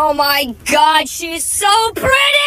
Oh my god, she's so pretty!